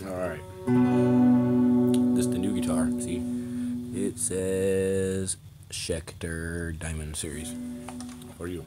Alright. This is the new guitar. See? It says Schecter Diamond Series. For you.